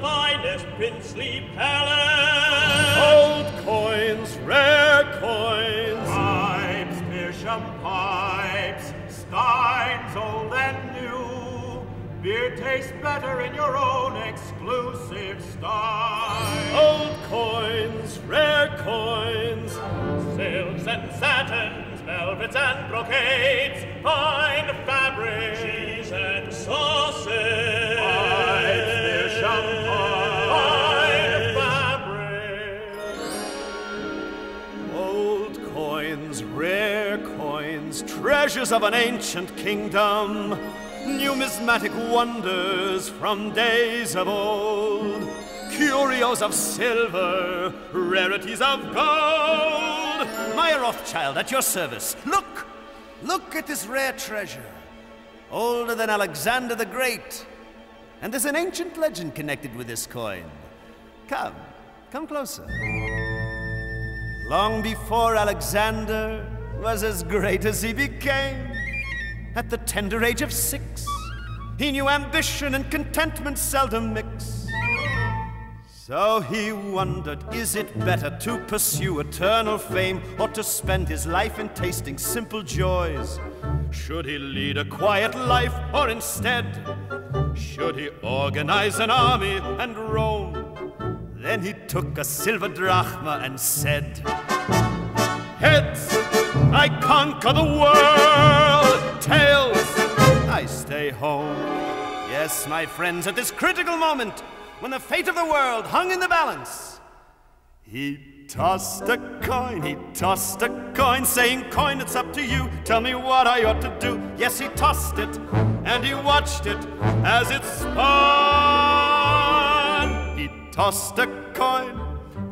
finest princely palace. Old coins, rare coins. Pipes, Meerschaum pipes, steins old and new. Beer tastes better in your own exclusive style. Old coins, rare coins. Silks and satins, velvets and brocades, fine fabrics, cheese and sausage. Treasures of an ancient kingdom, numismatic wonders from days of old, curios of silver, rarities of gold. Mayer Rothschild, at your service. Look! Look at this rare treasure. Older than Alexander the Great. And there's an ancient legend connected with this coin. Come, come closer. Long before Alexander was as great as he became, at the tender age of six, he knew ambition and contentment seldom mix. So he wondered, is it better to pursue eternal fame or to spend his life in tasting simple joys? Should he lead a quiet life or instead, should he organize an army and roam? Then he took a silver drachma and said, Heads, I conquer the world. Tails, I stay home. Yes, my friends, at this critical moment, when the fate of the world hung in the balance, he tossed a coin, he tossed a coin, saying, Coin, it's up to you. Tell me what I ought to do. Yes, he tossed it, and he watched it as it spun. He tossed a coin,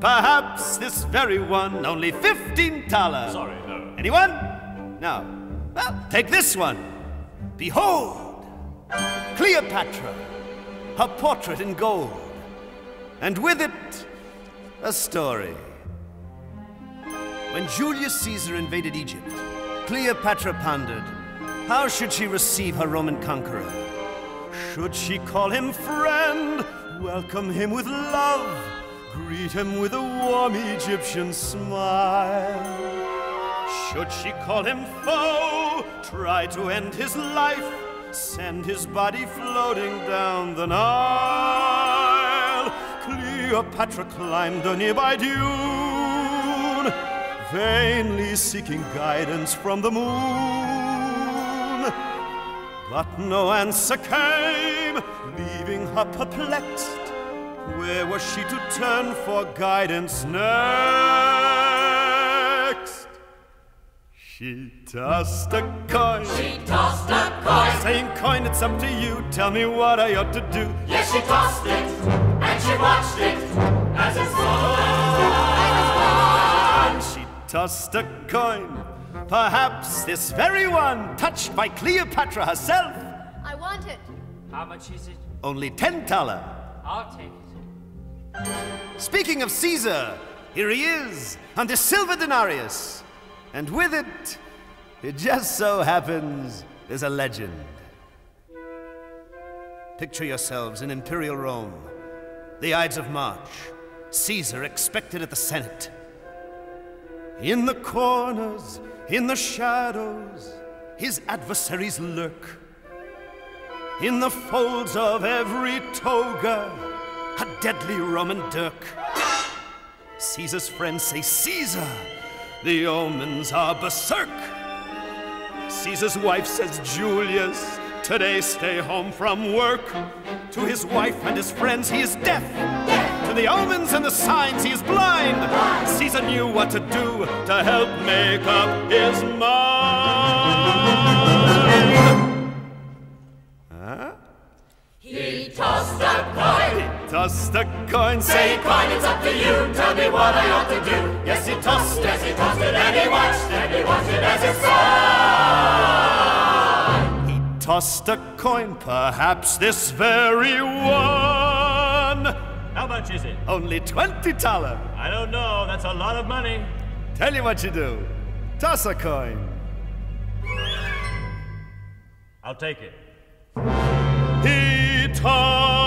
perhaps this very one, only 15 thaler. Sorry, no. Anyone? No. Well, take this one. Behold, Cleopatra, her portrait in gold, and with it, a story. When Julius Caesar invaded Egypt, Cleopatra pondered how should she receive her Roman conqueror? Should she call him friend, welcome him with love, greet him with a warm Egyptian smile? Should she call him foe, try to end his life, send his body floating down the Nile? Cleopatra climbed a nearby dune, vainly seeking guidance from the moon. But no answer came, leaving her perplexed. Where was she to turn for guidance next? She tossed a coin, She tossed a coin. saying, Coin, it's up to you. Tell me what I ought to do. Yes, she tossed it, and she watched it as it spun. She tossed a coin, perhaps this very one, touched by Cleopatra herself. I want it. How much is it? Only ten thaler. I'll take it. Speaking of Caesar, here he is on this silver denarius. And with it, it just so happens there's a legend. Picture yourselves in imperial Rome, the Ides of March, Caesar expected at the Senate. In the corners, in the shadows, his adversaries lurk. In the folds of every toga, a deadly Roman dirk. Caesar's friends say, Caesar, the omens are berserk. Caesar's wife says, Julius, today stay home from work. To his wife and his friends, he is deaf. To the omens and the signs, he is blind. Caesar knew what to do to help make up his mind. Coin. Tossed a coin, Say, say, coin, it's up to you. Tell me what I ought to do. Yes, he tossed Yes, he tossed it, and he watched, and he watched it as it spun. He tossed a coin, perhaps this very one. How much is it? Only 20 thaler. I don't know. That's a lot of money. Tell you what you do. Toss a coin. I'll take it. He tossed